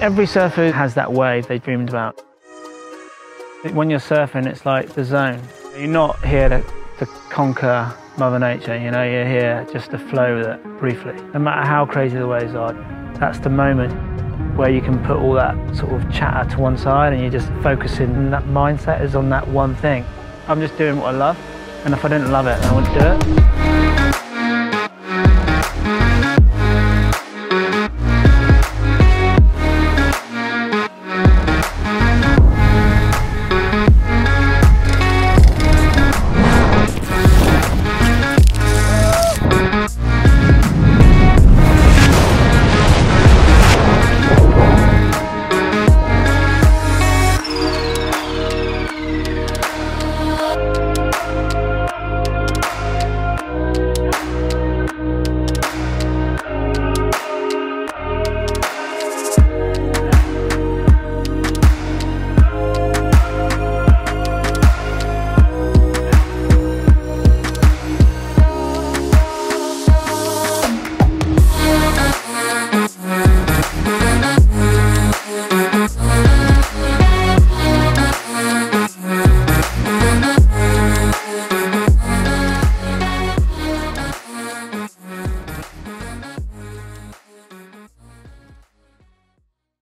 Every surfer has that wave they dreamed about. When you're surfing, it's like the zone. You're not here to, to conquer Mother Nature, you know, you're here just to flow with it briefly. No matter how crazy the waves are, that's the moment where you can put all that sort of chatter to one side and you're just focusing, and that mindset is on that one thing. I'm just doing what I love, and if I didn't love it, I wouldn't do it.